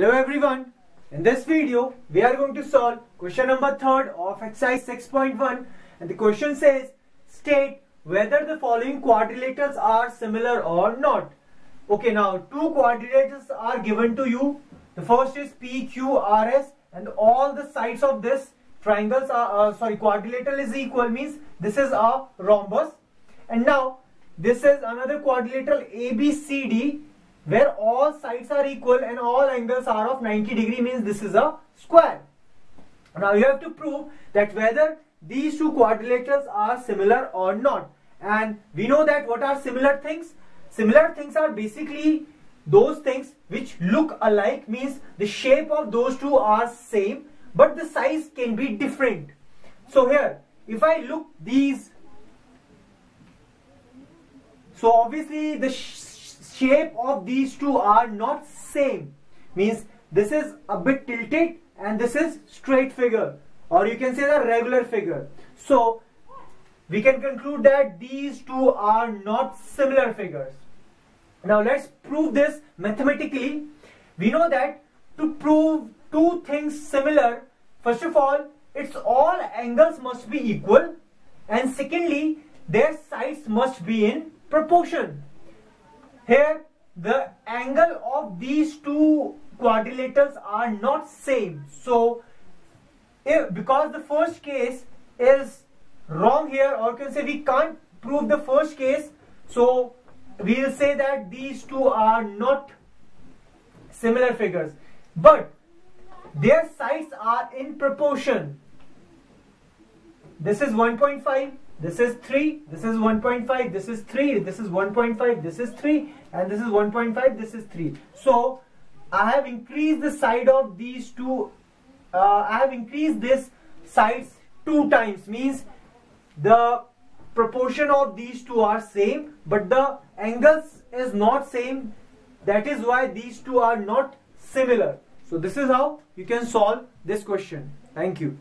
Hello everyone. In this video, we are going to solve question number 3rd of exercise 6.1 and the question says state whether the following quadrilaterals are similar or not. Okay, now two quadrilaterals are given to you. The first is PQRS and all the sides of this triangles are uh, sorry quadrilateral is equal means this is a rhombus and now this is another quadrilateral ABCD where all sides are equal and all angles are of 90 degree means this is a square. Now you have to prove that whether these two quadrilaterals are similar or not. And we know that what are similar things? Similar things are basically those things which look alike means the shape of those two are same but the size can be different. So here if I look these so obviously the shape of these two are not same. Means this is a bit tilted and this is straight figure. Or you can say the regular figure. So we can conclude that these two are not similar figures. Now let's prove this mathematically. We know that to prove two things similar first of all its all angles must be equal. And secondly their sides must be in proportion here, the angle of these two quadrilaterals are not same. So, if, because the first case is wrong here or can say we can't prove the first case. So, we will say that these two are not similar figures. But their sides are in proportion. This is 1.5 this is 3, this is 1.5, this is 3, this is 1.5, this is 3 and this is 1.5, this is 3. So I have increased the side of these two, uh, I have increased this sides two times means the proportion of these two are same but the angles is not same that is why these two are not similar. So this is how you can solve this question. Thank you.